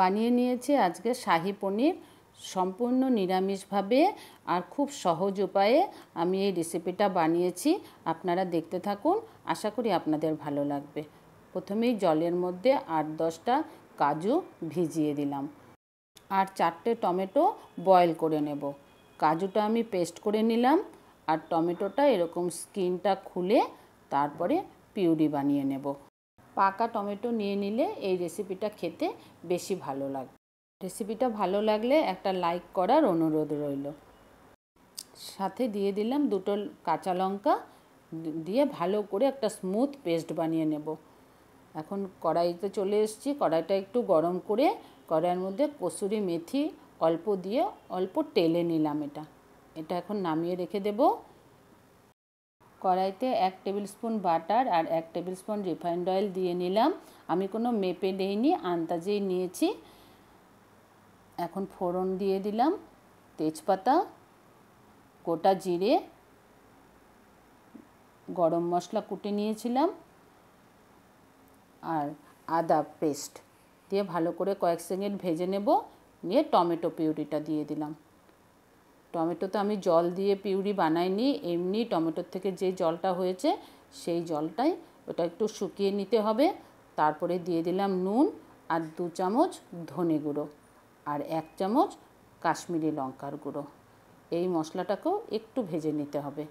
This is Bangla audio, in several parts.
বানিয়ে নিয়েছি। আজকে শাহি পনির সম্পূর্ণ নিরামিষভাবে আর খুব সহজ উপায়ে আমি এই রেসিপিটা বানিয়েছি। আপনারা দেখতে থাকুন, আশা করি আপনাদের ভালো লাগবে। প্রথমেই জলের মধ্যে আট দশটা কাজু ভিজিয়ে দিলাম। আর চারটে টমেটো বয়েল করে নেব। কাজুটা আমি পেস্ট করে নিলাম আর টমেটোটা এরকম স্কিনটা খুলে তারপরে পিউরি বানিয়ে নেব। পাকা টমেটো নিয়ে নিলে এই রেসিপিটা খেতে বেশি ভালো লাগবে রেসিপিটা ভালো লাগলে একটা লাইক করার অনুরোধ রইল। সাথে দিয়ে দিলাম দুটো কাঁচা লঙ্কা দিয়ে ভালো করে একটা স্মুথ পেস্ট বানিয়ে নেব। এখন কড়াইতে চলে এসেছি, কড়াইটা একটু গরম করে কড়াইয়ের মধ্যে কসুরি মেথি অল্প দিয়ে অল্প টেলে নিলাম এটা। এটা এখন নামিয়ে রেখে দেব। কড়াইতে এক টেবিল স্পুন বাটার আর এক টেবিল স্পুন রিফাইন্ড অয়েল দিয়ে নিলাম। আমি কোনো মেপে নেইনি আন্দাজেই নিয়েছি। এখন ফোড়ন দিয়ে দিলাম, তেজপাতা, গোটা জিরে, গরম মশলা কুটে নিয়েছিলাম আর আদা পেস্ট দিয়ে ভালো করে কয়েক সেকেন্ড ভেজে নেব, নিয়ে টমেটো পিউরিটা দিয়ে দিলাম। টমেটোতে আমি জল দিয়ে পিউরি বানাইনি, এমনি টমেটোর থেকে যে জলটা হয়েছে সেই জলটাই ওটা একটু শুকিয়ে নিতে হবে। তারপরে দিয়ে দিলাম নুন আর দু চামচ ধনে গুঁড়ো আর এক চামচ কাশ্মীরি লঙ্কার গুঁড়ো। এই মশলাটাকেও একটু ভেজে নিতে হবে।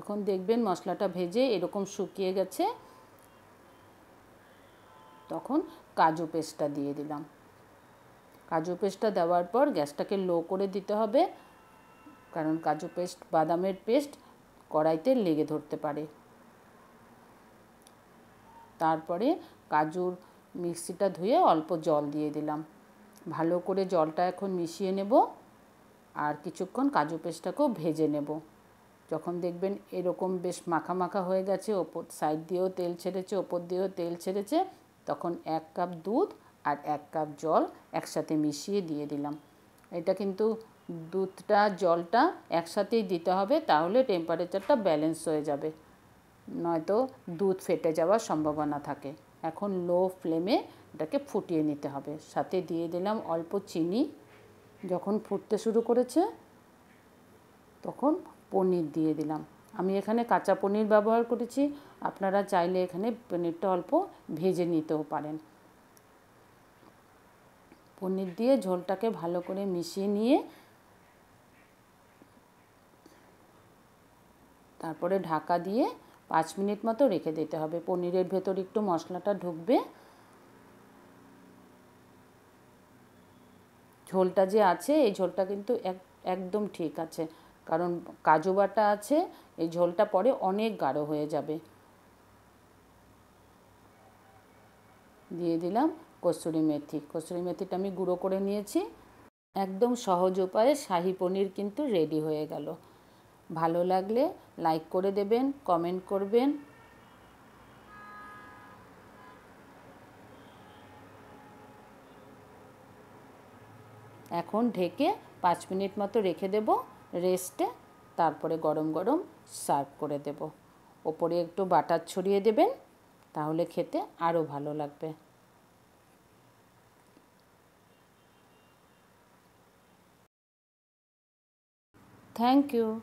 এখন দেখবেন মশলাটা ভেজে এরকম শুকিয়ে গেছে। তখন কাজু পেস্টটা দিয়ে দিলাম। কাজু পেস্টটা দেওয়ার পর গ্যাসটাকে লো করে দিতে হবে, কারণ কাজু পেস্ট, বাদামের পেস্ট কড়াইতে লেগে ধরতে পারে। তারপরে কাজুর মিক্সিটা ধুয়ে অল্প জল দিয়ে দিলাম। ভালো করে জলটা এখন মিশিয়ে নেব আর কিছুক্ষণ কাজু পেস্টটাকেও ভেজে নেব। যখন দেখবেন এরকম বেশ মাখা মাখা হয়ে গেছে, ওপর সাইড দিয়েও তেল ছেড়েছে, ওপর দিয়েও তেল ছেড়েছে তখন এক কাপ দুধ আর এক কাপ জল একসাথে মিশিয়ে দিয়ে দিলাম। এটা কিন্তু দুধটা, জলটা একসাথেই দিতে হবে, তাহলে টেম্পারেচারটা ব্যালেন্স হয়ে যাবে। নয়তো দুধ ফেটে যাওয়ার সম্ভাবনা থাকে। এখন লো ফ্লেমে এটাকে ফুটিয়ে নিতে হবে। সাথে দিয়ে দিলাম অল্প চিনি। যখন ফুটতে শুরু করেছে, তখন পনির দিয়ে দিলাম। আমি এখানে কাঁচা পনির ব্যবহার করেছি। আপনারা চাইলে এখানে পনিরটা অল্প ভেজে নিতেও পারেন। পনির দিয়ে ঝোলটাকে ভালো করে মিশিয়ে নিয়ে তারপরে ঢাকা দিয়ে পাঁচ মিনিট মতো রেখে দিতে হবে। পনিরের ভেতর একটু মশলাটা ঢুকবে। ঝোলটা যে আছে, এই ঝোলটা কিন্তু এক, একদম ঠিক আছে। কারণ কাজু বাটা আছে, এই ঝোলটা পরে অনেক গাঢ় হয়ে যাবে। দিয়ে দিলাম কসুরি মেথি। কসুরি মেথিটা আমি গুঁড়ো করে নিয়েছি। একদম সহজ উপায়ে শাহি পনির কিন্তু রেডি হয়ে গেল। ভালো লাগলে লাইক করে দেবেন কমেন্ট করবেন। এখন ঢেকে পাঁচ মিনিট মতো রেখে দেব। রেস্টে তারপরে গরম গরম সার্ভ করে দেব। ওপরে একটু বাটার ছড়িয়ে দেবেন, তাহলে খেতে আরও ভালো লাগবে। Thank you.